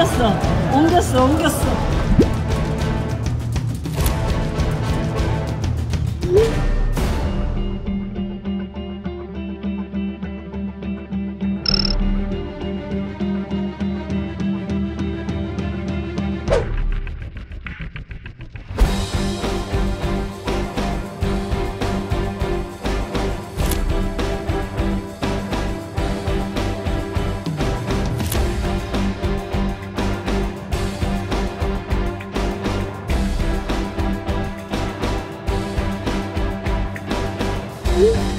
옮겼어. 옮겼어 옮겼어. Bye.